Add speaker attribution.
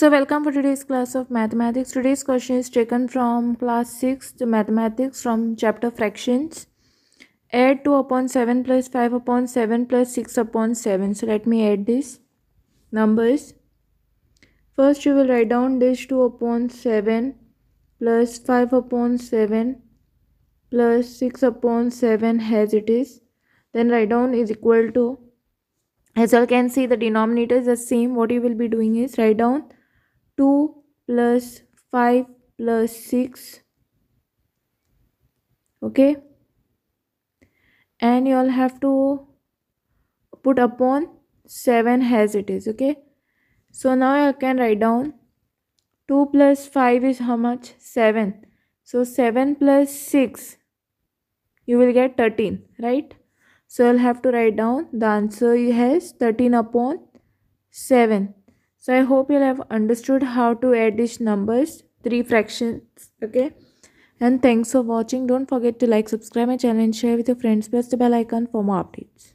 Speaker 1: So welcome for today's class of mathematics. Today's question is taken from class 6 to mathematics from chapter fractions. Add 2 upon 7 plus 5 upon 7 plus 6 upon 7. So let me add these numbers. First you will write down this 2 upon 7 plus 5 upon 7 plus 6 upon 7 as it is. Then write down is equal to as you can see the denominator is the same what you will be doing is write down 2 plus 5 plus 6 okay? And you all have to put upon 7 as it is okay? So now I can write down 2 plus 5 is how much? 7 so 7 plus 6 you will get 13 right? So I'll have to write down the answer has 13 upon 7 so i hope you'll have understood how to add these numbers three fractions okay? And thanks for watching. Don't forget to like subscribe my channel and share with your friends. Press the bell icon for more updates